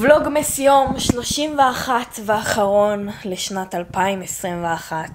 Vlogmas יום 31 ואחרון לשנת 2021.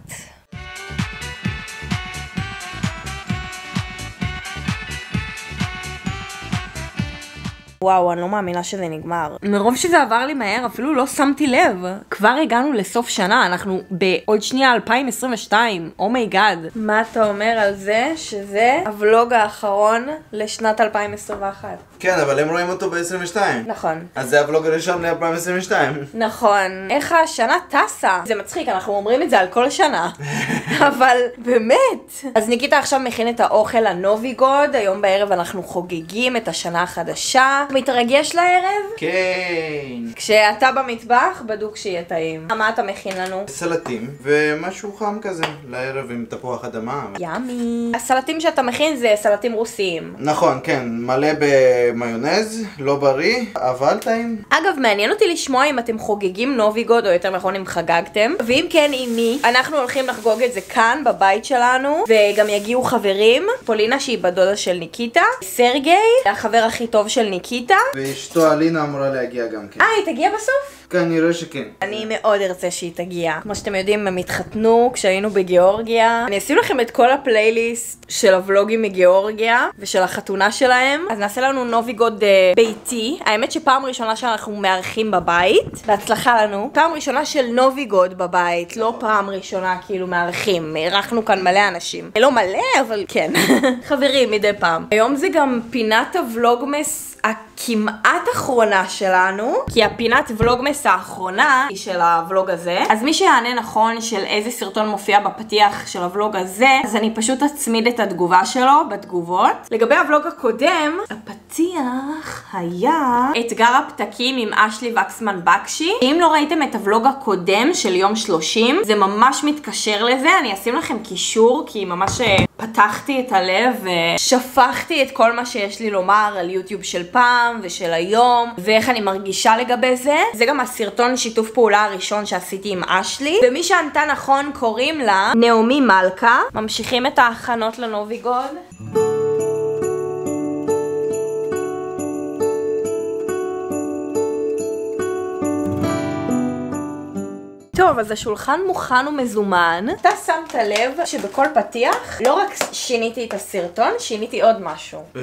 וואו, אני לא מאמינה שזה נגמר. מרוב שזה עבר לי מהר, אפילו לא שמתי לב. כבר הגענו לסוף שנה, אנחנו בעוד שנייה 2022, oh my god. Oh מה אתה אומר על זה שזה הוולוג האחרון לשנת 2021? כן, אבל הם רואים אותו ב-22. נכון. אז זה הוולוג הראשון ל-2022. נכון. איך השנה טסה? זה מצחיק, אנחנו אומרים את זה על כל שנה. אבל באמת. אז ניקיטה עכשיו מכין את האוכל לנוביגוד, היום בערב אנחנו חוגגים את השנה החדשה. מתרגש לערב? כן. כשאתה במטבח, בדוק שיהיה טעים. מה אתה מכין לנו? סלטים, ומשהו חם כזה, לערב עם תפוח אדמה. ימי. הסלטים שאתה מכין זה סלטים רוסיים. נכון, כן, מלא במיונז, לא בריא, אבל טעים. אגב, מעניין אותי לשמוע אם אתם חוגגים נוביגוד, או יותר נכון אם חגגתם, ואם כן, עם מי. אנחנו הולכים לחגוג את זה כאן, בבית שלנו, וגם יגיעו חברים. פולינה שהיא בדודה של ניקיטה, סרגי, החבר הכי טוב של ניקיטה. ואשתו אלינה אמורה להגיע גם כן. אה, היא תגיע בסוף? כנראה שכן. אני מאוד ארצה שהיא תגיע. כמו שאתם יודעים, הם התחתנו כשהיינו בגיאורגיה. אני אשים לכם את כל הפלייליסט של הוולוגים מגיאורגיה ושל החתונה שלהם. אז נעשה לנו נוביגוד uh, ביתי. האמת שפעם ראשונה שאנחנו מארחים בבית. בהצלחה לנו. פעם ראשונה של נוביגוד בבית, לא פעם ראשונה כאילו מארחים. אירחנו כאן מלא אנשים. לא מלא, אבל כן. חברים מדי פעם. היום זה גם פינת הוולוגמס. הכמעט אחרונה שלנו, כי הפינת ולוגמס האחרונה היא של הוולוג הזה. אז מי שיענה נכון של איזה סרטון מופיע בפתיח של הוולוג הזה, אז אני פשוט אצמיד את התגובה שלו בתגובות. לגבי הוולוג הקודם, הפתיח היה אתגר הפתקים עם אשלי וקסמן בקשי. אם לא ראיתם את הוולוג הקודם של יום 30, זה ממש מתקשר לזה, אני אשים לכם קישור, כי ממש אה, פתחתי את הלב ושפכתי את כל מה שיש לי לומר על יוטיוב של פעם ושל היום, ואיך אני מרגישה לגבי זה. זה גם הסרטון שיתוף פעולה הראשון שעשיתי עם אשלי, ומי שענתה נכון קוראים לה נעמי מלכה. ממשיכים את ההכנות לנוביגוד. טוב, אז השולחן מוכן ומזומן. אתה שמת לב שבכל פתיח לא רק שיניתי את הסרטון, שיניתי עוד משהו. אמ,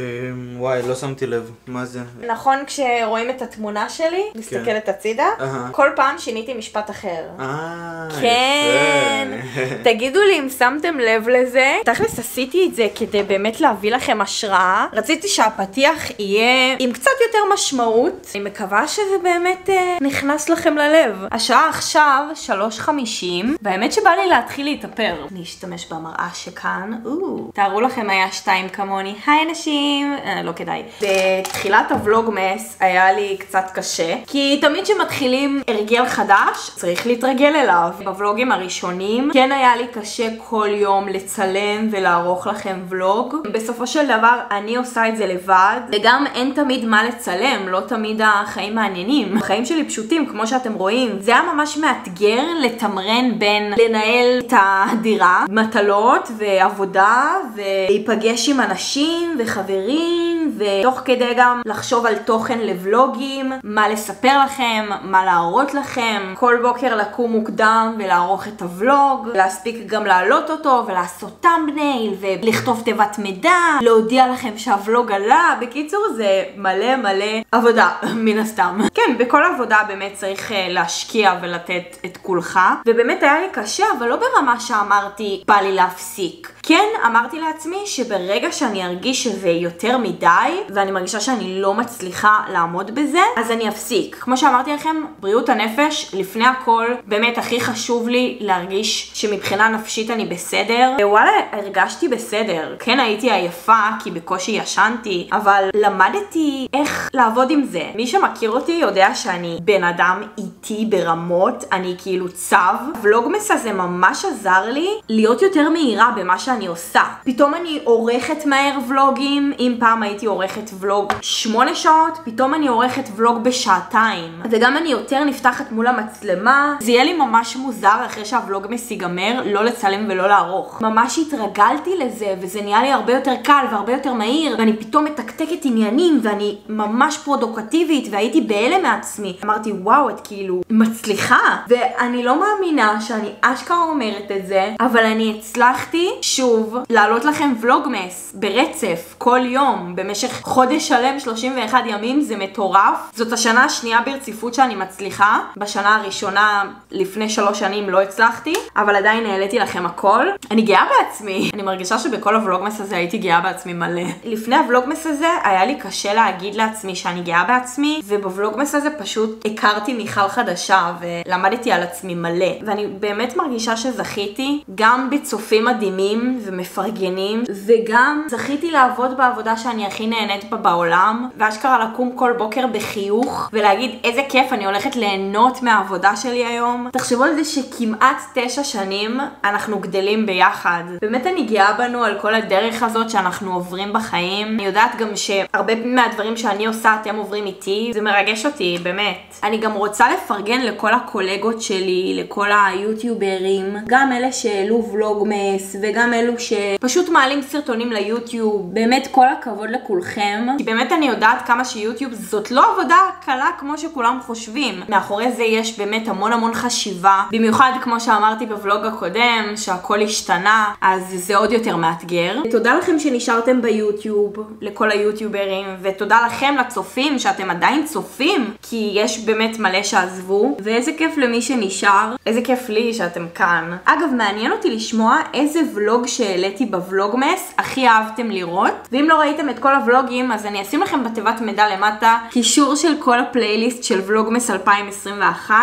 וואי, לא שמתי לב. מה זה? נכון כשרואים את התמונה שלי, מסתכלת הצידה, אהה. כל פעם שיניתי משפט אחר. אה, כן. תגידו לי אם שמתם לב לזה. תכלס עשיתי את זה כדי באמת להביא לכם השראה. רציתי שהפתיח יהיה עם קצת יותר משמעות. אני מקווה שזה באמת אה, נכנס לכם ללב. השעה עכשיו 3.50, והאמת שבא לי להתחיל להתאפר. אני אשתמש במראה שכאן. או, תארו לכם היה שתיים כמוני. היי נשים! אה, לא כדאי. בתחילת הוולוגמס היה לי קצת קשה, כי תמיד כשמתחילים הרגל חדש, צריך להתרגל אליו. בוולוגים הראשונים כן היה לי קשה כל יום לצלם ולערוך לכם ולוג. בסופו של דבר אני עושה את זה לבד, וגם אין תמיד מה לצלם, לא תמיד החיים מעניינים. החיים שלי פשוטים, כמו שאתם רואים. זה היה ממש מאתגר לתמרן בין לנהל את הדירה, מטלות ועבודה, ולהיפגש עם אנשים וחברים, ותוך כדי גם לחשוב על תוכן לבלוגים, מה לספר לכם, מה להראות לכם, כל בוקר לקום מוקדם ולערוך את הוולוג, להספיק גם להעלות אותו ולעשות טאמבנייל ולכתוב תיבת מידע, להודיע לכם שהוולוג עלה, בקיצור זה מלא מלא עבודה מן הסתם. כן, בכל עבודה באמת צריך אה, להשקיע ולתת את כולך, ובאמת היה לי קשה, אבל לא ברמה שאמרתי בא לי להפסיק. כן, אמרתי לעצמי שברגע שאני ארגיש שזה יותר מדי, ואני מרגישה שאני לא מצליחה לעמוד בזה, אז אני אפסיק. כמו שאמרתי לכם, בריאות הנפש, לפני הכל, באמת הכי חשוב לי להרגיש שמבחינה נפשית אני בסדר. ווואלה, הרגשתי בסדר. כן, הייתי עייפה, כי בקושי ישנתי, אבל למדתי איך לעבוד עם זה. מי שמכיר אותי יודע שאני בן אדם איטי ברמות, אני כאילו צו. ולוגמס הזה ממש עזר לי להיות יותר מהירה במה שאני עושה. פתאום אני עורכת מהר ולוגים, אם פעם הייתי הייתי עורכת ולוג שמונה שעות, פתאום אני עורכת ולוג בשעתיים. וגם אני יותר נפתחת מול המצלמה. זה יהיה לי ממש מוזר אחרי שהוולוג ייגמר, לא לצלם ולא לערוך. ממש התרגלתי לזה, וזה נהיה לי הרבה יותר קל והרבה יותר מהיר, ואני פתאום מתקתקת עניינים, ואני ממש פרודוקטיבית, והייתי בהלם מעצמי. אמרתי, וואו, את כאילו מצליחה. ואני לא מאמינה שאני אשכרה אומרת את זה, אבל אני הצלחתי שוב להעלות לכם ולוגמס ברצף, כל יום, במשך חודש שלם, 31 ימים, זה מטורף. זאת השנה השנייה ברציפות שאני מצליחה. בשנה הראשונה, לפני שלוש שנים, לא הצלחתי, אבל עדיין העליתי לכם הכל. אני גאה בעצמי. אני מרגישה שבכל הוולוגמס הזה הייתי גאה בעצמי מלא. לפני הוולוגמס הזה היה לי קשה להגיד לעצמי שאני גאה בעצמי, ובוולוגמס הזה פשוט הכרתי מיכל חדשה ולמדתי על עצמי מלא. ואני באמת מרגישה שזכיתי גם בצופים מדהימים ומפרגנים, וגם זכיתי לעבוד בעבודה שאני הכי נהנית בה בעולם, ואשכרה לקום כל בוקר בחיוך ולהגיד איזה כיף אני הולכת ליהנות מהעבודה שלי היום. תחשבו על זה שכמעט תשע שנים אנחנו גדלים ביחד. באמת אני גאה בנו על כל הדרך הזאת שאנחנו עוברים בחיים. אני יודעת גם שהרבה מהדברים שאני עושה אתם עוברים איתי, זה מרגש אותי, באמת. אני גם רוצה לפרגן לכל הקולגות שלי, לכל היוטיוברים, גם אלה שהעלו ולוגמס וגם אלו שפשוט מעלים סרטונים ליוטיוב. באמת כל הכבוד לכולכם. כי באמת אני יודעת כמה שיוטיוב זאת לא עבודה קלה כמו שכולם חושבים. מאחורי זה יש באמת המון המון חשיבה. במיוחד כמו שאמרתי בוולוג הקודם, שהכל השתנה, אז זה עוד יותר מאתגר. תודה לכם שנשארתם ביוטיוב, לכל היוטיוברים, ותודה לכם לצופים שאתם עדיין צופים, כי יש באמת מלא שעזבו, ואיזה כיף למי שנשאר, איזה כיף לי שאתם כאן. אגב, מעניין אותי לשמוע איזה ולוג שהעליתי בוולוגמס הכי אהבתם לראות, ואם לא ראיתם את כל הוולוגים, אז אני אשים לכם בתיבת מידע למטה קישור של כל הפלייליסט של ולוגמס 2021.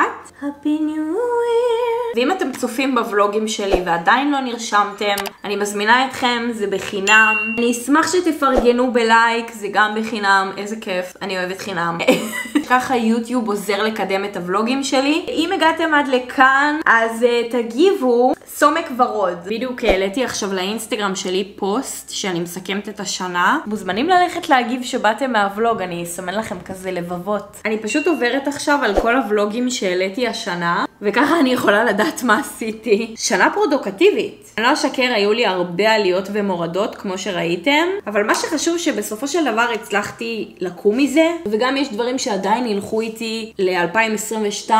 Happy New Year! ואם אתם צופים בוולוגים שלי ועדיין לא נרשמתם, אני מזמינה אתכם, זה בחינם. אני אשמח שתפרגנו בלייק, זה גם בחינם, איזה כיף, אני אוהבת חינם. ככה יוטיוב עוזר לקדם את הוולוגים שלי. אם הגעתם עד לכאן, אז uh, תגיבו סומק ורוד. בדיוק העליתי עכשיו לאינסטגרם שלי פוסט שאני מסכמת את השנה. מוזמנים ללכת להגיב שבאתם מהוולוג, אני אסמן לכם כזה לבבות. אני פשוט עוברת עכשיו על כל הוולוגים שהעליתי השנה, וככה אני יכולה לדעת מה עשיתי. שנה פרודוקטיבית. אני לא אשקר, היו לי הרבה עליות ומורדות, כמו שראיתם, אבל מה שחשוב שבסופו של דבר הצלחתי לקום מזה, וגם יש דברים שעדיין ילכו איתי ל-2022,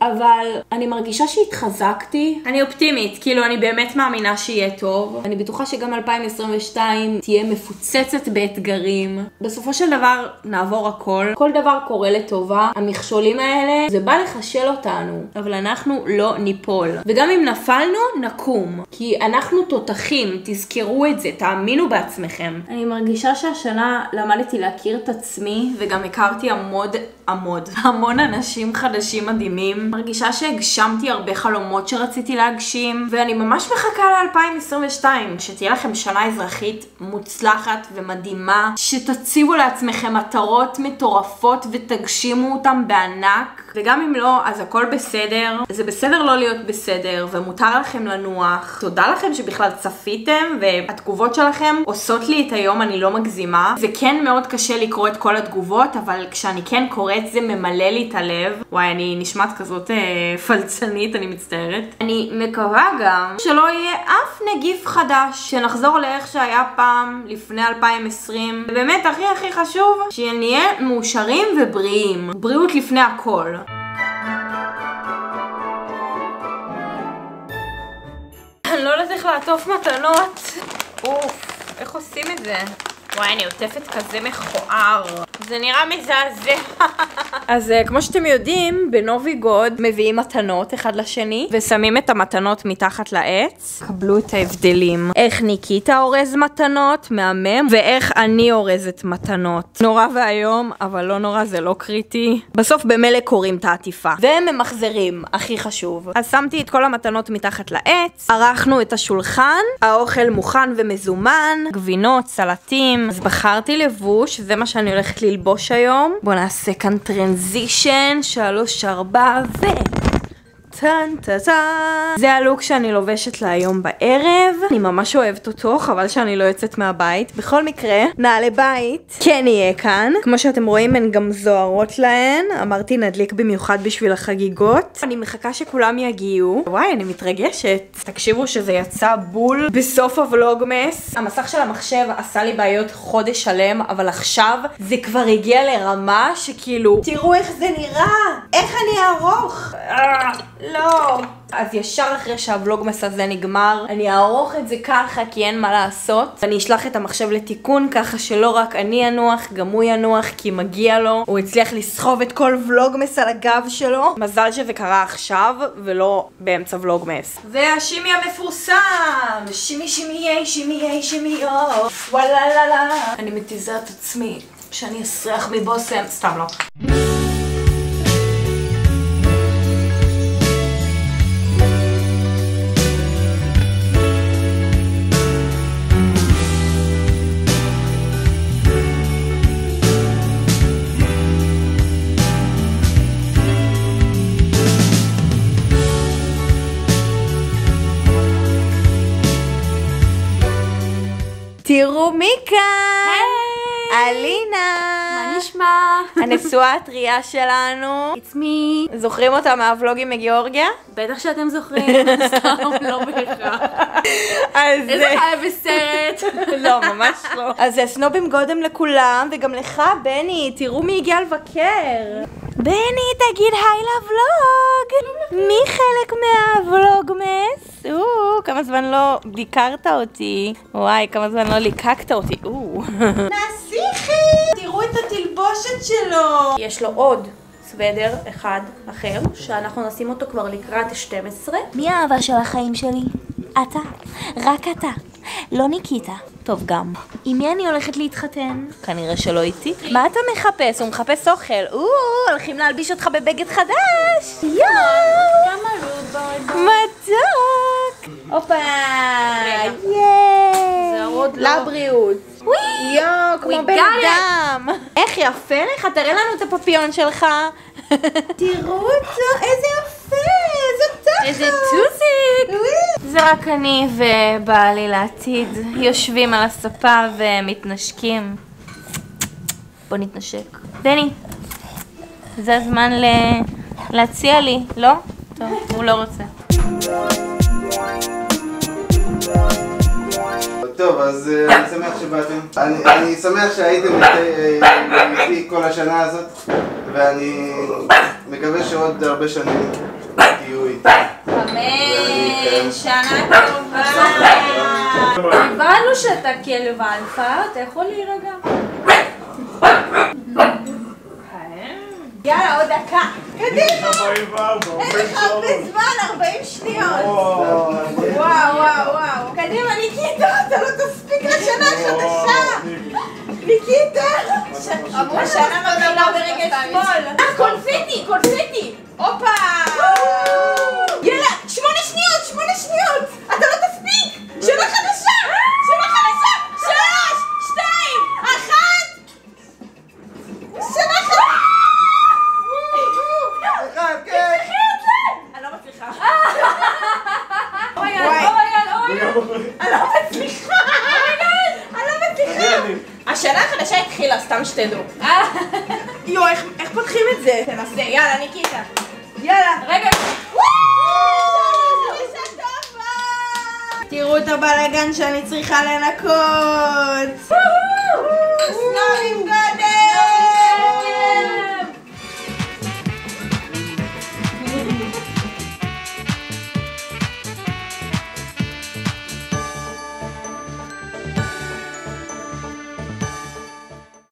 אבל אני מרגישה שהתחזקתי. אני אופטימית, כאילו אני באמת מאמינה שיהיה טוב. אני בטוחה שגם 2022 תהיה מפוצצת באתגרים. בסופו של דבר נעבור הכל. כל דבר קורה לטובה. המכשולים האלה, זה בא לחשל אותנו, אבל אנחנו לא ניפול. וגם אם נפלנו, נקום. כי אנחנו תותחים, תזכרו את זה, תאמינו בעצמכם. אני מרגישה שהשנה למדתי להכיר את עצמי, וגם הכרתי עמוד עמוד. המון אנשים חדשים מדהימים. מרגישה שהגשמתי הרבה חלומות שרציתי להגשים, ואני ממש מחכה ל-2022, שתהיה לכם שנה אזרחית מוצלחת ומדהימה, שתציבו לעצמכם מטרות מטורפות ותגשימו אותם בענק. וגם אם לא, אז הכל בסדר. זה בסדר לא להיות בסדר, ומותר לכם לנוח. תודה לכם שבכלל צפיתם, והתגובות שלכם עושות לי את היום, אני לא מגזימה. זה כן מאוד קשה לקרוא את כל התגובות, אבל כשאני כן קוראת זה ממלא לי את הלב. וואי, אני נשמעת כזאת אה, פלצנית, אני מצטערת. אני מקווה גם שלא יהיה אף נגיף חדש, שנחזור לאיך שהיה פעם, לפני 2020. ובאמת, הכי הכי חשוב, שנהיה מאושרים ובריאים. בריאות לפני הכל. אני לא יודעת איך לעטוף מתנות. אוף, איך עושים את זה? וואי, אני עוטפת כזה מכוער. זה נראה מזעזע. אז אה, כמו שאתם יודעים, בנובי גוד מביאים מתנות אחד לשני, ושמים את המתנות מתחת לעץ. קבלו את ההבדלים. איך ניקיטה אורז מתנות, מהמם, ואיך אני אורזת מתנות. נורא ואיום, אבל לא נורא, זה לא קריטי. בסוף במילא קורעים את העטיפה. והם ממחזרים, הכי חשוב. אז שמתי את כל המתנות מתחת לעץ, ערכנו את השולחן, האוכל מוכן ומזומן, גבינות, סלטים. אז בחרתי לבוש, זה מה שאני הולכת ללבוש היום. בואו נעשה כאן טרנזישן, שלוש, ארבע, ו... טן טה טה. זה הלוק שאני לובשת להיום בערב. אני ממש אוהבת אותו, חבל שאני לא יוצאת מהבית. בכל מקרה, נעלי בית כן יהיה כאן. כמו שאתם רואים, הן גם זוהרות להן. אמרתי נדליק במיוחד בשביל החגיגות. אני מחכה שכולם יגיעו. וואי, אני מתרגשת. תקשיבו שזה יצא בול בסוף הוולוגמס. המסך של המחשב עשה לי בעיות חודש שלם, אבל עכשיו זה כבר הגיע לרמה שכאילו, תראו איך זה נראה! איך אני אערוך? לא. אז ישר אחרי שהוולוגמס הזה נגמר, אני אערוך את זה ככה כי אין מה לעשות. אני אשלח את המחשב לתיקון ככה שלא רק אני אנוח, גם הוא ינוח כי מגיע לו. הוא הצליח לסחוב את כל ולוגמס על הגב שלו. מזל שזה קרה עכשיו ולא באמצע ולוגמס. והשימי המפורסם! שימי שימי יי שימי יי שימי יו וואלה לה לה אני מתיזה את עצמי שאני אסריח מבושם, סתם לא. תראו מי כאן! אלינה! מה נשמע? הנשואה הטריה שלנו. It's me. זוכרים אותה מהוולוגים מגיאורגיה? בטח שאתם זוכרים, סתם לא בהכרח. אז איזה חיה בסרט. לא, ממש לא. אז סנובים גודם לכולם, וגם לך, בני, תראו מי הגיע לבקר. בני, תגיד היי לבלוג! מי חלק מהוולוגמס? או, כמה זמן לא ביקרת אותי. וואי, כמה זמן לא ליקקת אותי. או. נסיכי! תראו את התלבושת שלו! יש לו עוד. סוודר אחד אחר, שאנחנו נשים אותו כבר לקראת 12. מי האהבה של החיים שלי? אתה. רק אתה. לא ניקיטה. טוב גם. עם מי אני הולכת להתחתן? כנראה שלא איתי. מה אתה מחפש? הוא מחפש אוכל. או, הולכים להלביש אותך בבגד חדש. יואו! הופה! עוד לא. לבריאות. יואו, כמו בן. אדם. איך יפה לך? תראה לנו את הפפיון שלך. תראו אותו, איזה יפה! איזה תחת! איזה טוסיק! זה רק אני ובעלי לעתיד יושבים על הספה ומתנשקים. בוא נתנשק. דני, זה הזמן ל... להציע לי, לא? טוב, הוא לא רוצה. טוב, אז אה, אני שמח שבאתם. אני- אני שמח שהייתם אה, איתי כל השנה הזאת, ואני מקווה שעוד הרבה שנים תהיו איתי. אמן, שנה טובה. הבנו שאתה כלב אלפא, אתה יכול להירגע. יאללה, עוד דקה. קדימה. אין לך הרבה זמן, 40 שניות. וואו, וואו, וואו. קדימה, ניקיטה, אתה לא תספיק לשנה החדשה. ניקיטה. אמרו שנה מתחילה ברגל שמאל. אה, קונפיטי, קונפיטי. הופה. יאללה, שמונה שניות, שמונה שניות. תראו את הבלאגן שאני צריכה לנקות. סנובים